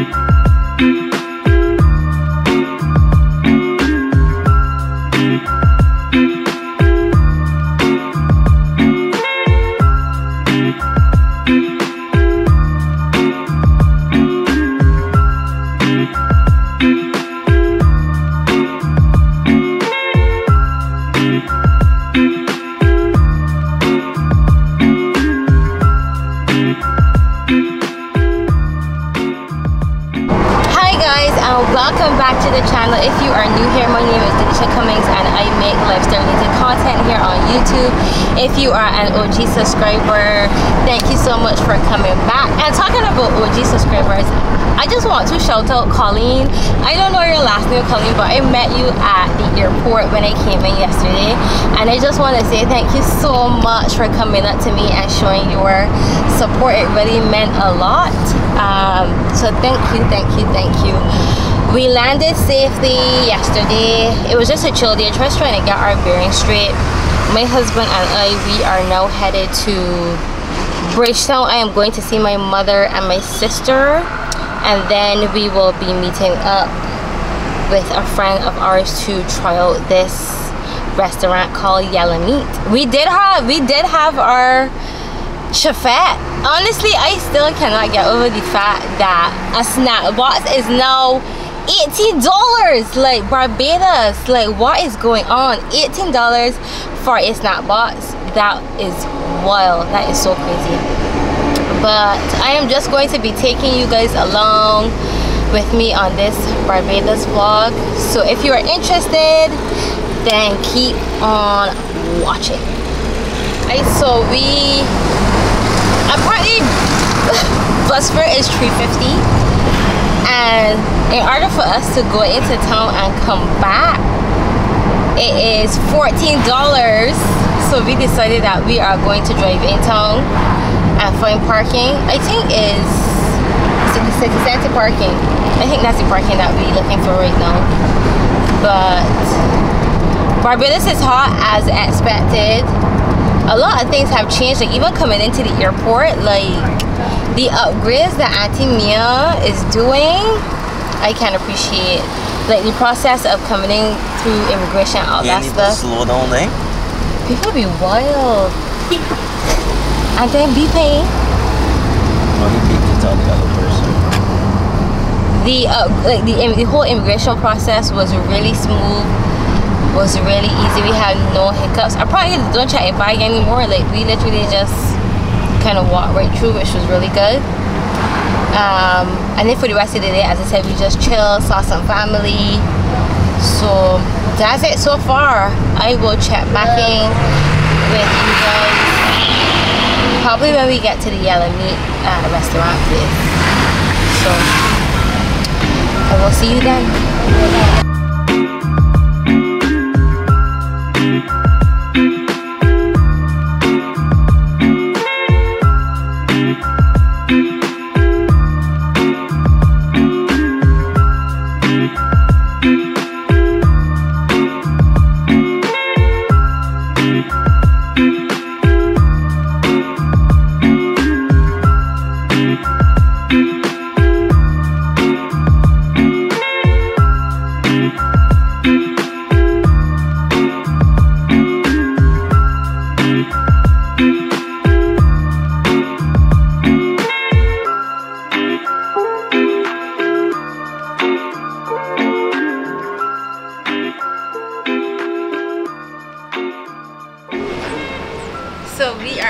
Hi the channel. If you are new here, my name is Daneisha Cummins and I make lifestyle related content here on YouTube. If you are an OG subscriber, thank you so much for coming back. And talking about OG subscribers, I just want to shout out Colleen. I don't know your last name, Colleen, but I met you at the airport when I came in yesterday. And I just want to say thank you so much for coming up to me and showing your support. It really meant a lot. Um, so thank you, thank you, thank you. We landed safely yesterday. It was just a chill day, just trying to get our bearings straight. My husband and I, we are now headed to Bridgetown. I am going to see my mother and my sister, and then we will be meeting up with a friend of ours to try out this restaurant called Yelluh Meat. We did have we did have our Chefette. Honestly, I still cannot get over the fact that a snack box is now $18 like Barbados like what is going on? $18 for a snack box that is wild. That is so crazy. But I am just going to be taking you guys along with me on this Barbados vlog. So if you are interested then keep on watching. I so we apparently bus fare is 350 in order for us to go into town and come back it is $14 so we decided that we are going to drive in town and find parking. I think is city center parking. I think that's the parking that we're looking for right now. But Barbados is hot as expected a lot of things have changed like even coming into the airport like the upgrades that Auntie Mia is doing I can appreciate. Like the process of coming in through immigration all You that need stuff. Slow down there. people be wild. And then be paying Let me take to tell the other person. the uh, like the, the whole immigration process was really smooth was really easy. We had no hiccups. I probably don't check a bag anymore. Like we literally just kind of walked right through which was really good. Um and then for the rest of the day as i said we just chill saw some family. So that's it so far. I will check back in with you guys probably when we get to the Yelluh Meat uh, restaurant place. So I will see you then.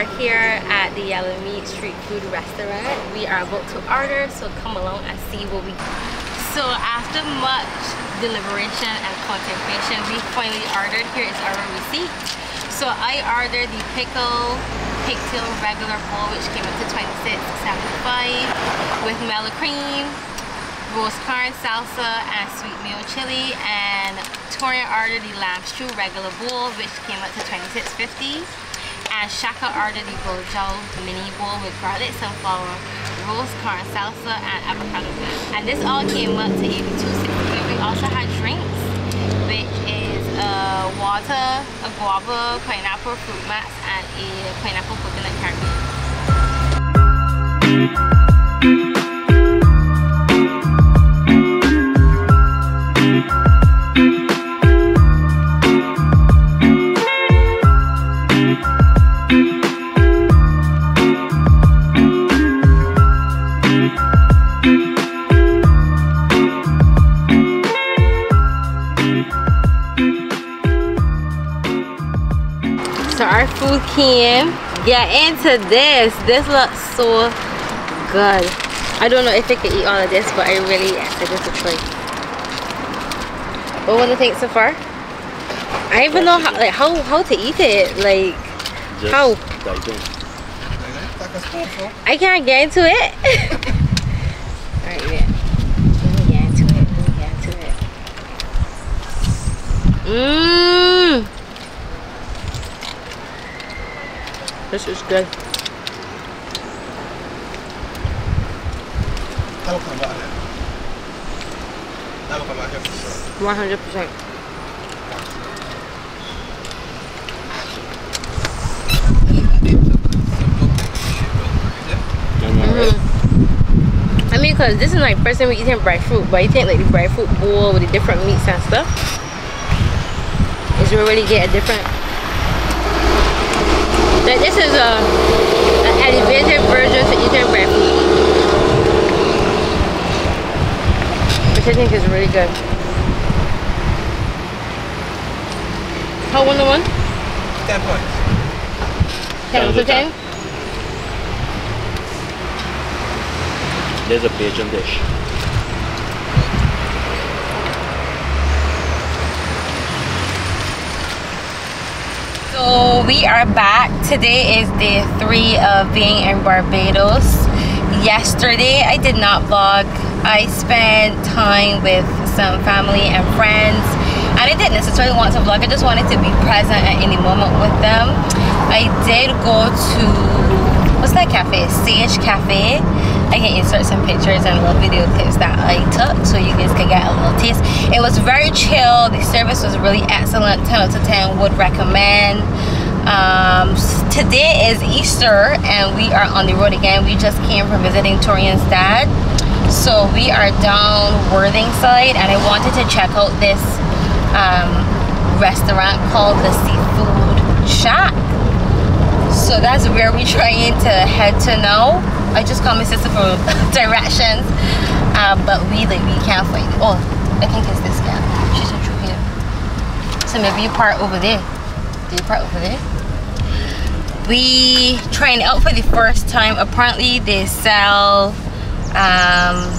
Are here at the Yelluh Meat Street Food Restaurant. We are about to order, so come along and see what we So after much deliberation and contemplation, we finally ordered. Here is our receipt. So I ordered the pickle pigtail regular bowl, which came up to 26.75 with mellow cream, roast corn salsa, and sweet meal chili. And Torian ordered the lamb stew regular bowl, which came up to 26.50 Shaka ordered the Bojao mini bowl with garlic sunflower, roast corn salsa, and avocado. And this all came up to 82 We also had drinks, which is uh, water, a guava, pineapple fruit mats, and a pineapple coconut caramel. Food came. Get into this. This looks so good. I don't know if I can eat all of this, but I really excited to try. What do you think so far? I even know how like how how to eat it. Like Just How? dive in. Like a spoonful. I can't get into it. Alright, yeah. Let me get into it. Let me get into it. Mmm. This is good. Will come back here. I will come back here for sure. One hundred percent. I right? Mm-hmm. I mean, cause this is my first time we eating breadfruit, but you think like the breadfruit bowl with the different meats and stuff is you really get a different. Like this is a an elevated version to eating breadfruit, which I think is really good. How one to one? Ten points. Ten out of ten. There's a Bajan dish. So we are back. Today is day three of being in Barbados. Yesterday I did not vlog. I spent time with some family and friends and I didn't necessarily want to vlog. I just wanted to be present at any moment with them. I did go to what's that cafe? Sage Cafe. I can insert some pictures and little video clips that I took so you guys can get a little taste. It was very chill. The service was really excellent. 10 out of 10 would recommend. Um, today is Easter and we are on the road again. We just came from visiting Torian's dad. So we are down Worthing side and I wanted to check out this um, restaurant called the Seafood Shack. So that's where we're trying to head to now. I just called my sister for directions, uh, but we like we can't find. Oh, I think it's this guy. She's through here. So maybe you part over there. Do you part over there? We trying out for the first time. Apparently they sell um,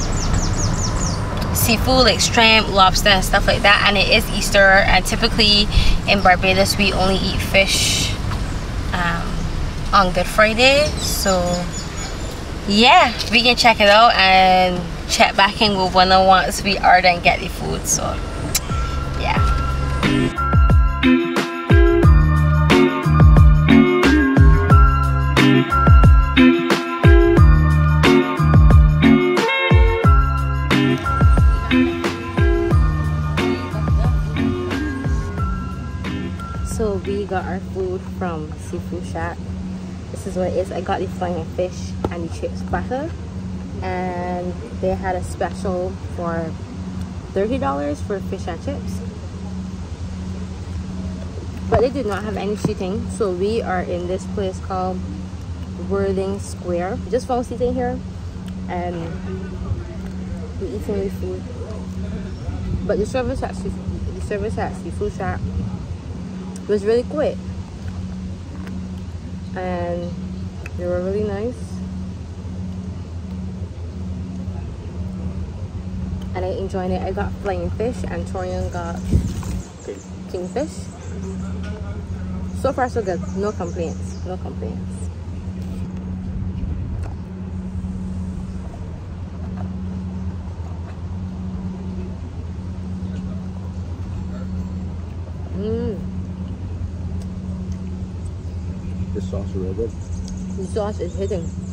seafood like shrimp, lobster and stuff like that and it is Easter and typically in Barbados we only eat fish um, on Good Friday so yeah we can check it out and check back in with one of once we order and get the food so yeah So we got our food from Seafood Shack. This is what it is. I got the flying fish and the chips platter. And they had a special for $30 for fish and chips. But they did not have any seating. So we are in this place called Worthing Square. Just found seating here. And we eating the food. But the service at the service at Seafood Shack was really quick and they were really nice and I enjoyed it. I got flying fish and Torian got kingfish. So far so good. No complaints. No complaints. Mmm. This sauce is real good. The sauce is hitting.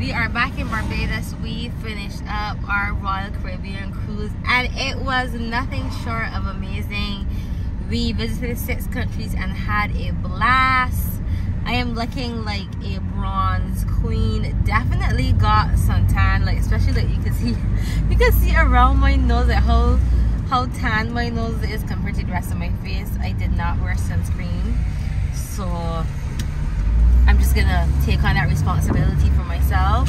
We are back in Barbados. We finished up our Royal Caribbean cruise and it was nothing short of amazing. We visited six countries and had a blast. I am looking like a bronze queen. Definitely got some tan, like especially like you can see you can see around my nose like how how tan my nose is compared to the rest of my face. I did not wear sunscreen. So just gonna take on that responsibility for myself.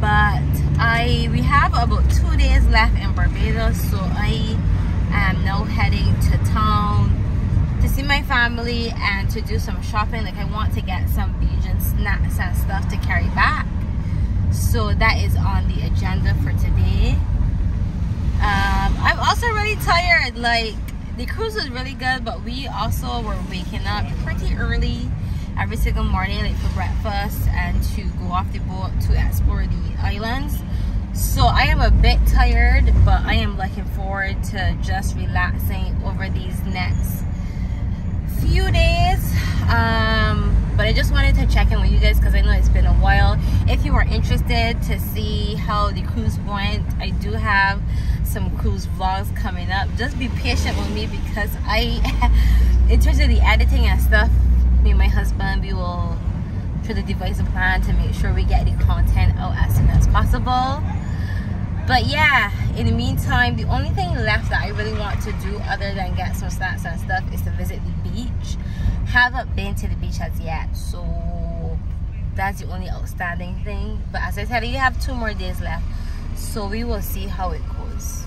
But I we have about two days left in Barbados, so I am now heading to town to see my family and to do some shopping. Like I want to get some Bajan snacks and stuff to carry back. So that is on the agenda for today. Um, I'm also really tired. Like the cruise was really good, but we also were waking up pretty early every single morning like for breakfast and to go off the boat to explore the islands. So I am a bit tired but I am looking forward to just relaxing over these next few days. Um, but I just wanted to check in with you guys because I know it's been a while. If you are interested to see how the cruise went I do have some cruise vlogs coming up. Just be patient with me because I in terms of the editing and stuff me and my husband we will try to devise a plan to make sure we get the content out as soon as possible. But yeah in the meantime the only thing left that I really want to do other than get some snacks and stuff is to visit the beach. Haven't been to the beach as yet so that's the only outstanding thing. But as I said you have two more days left so we will see how it goes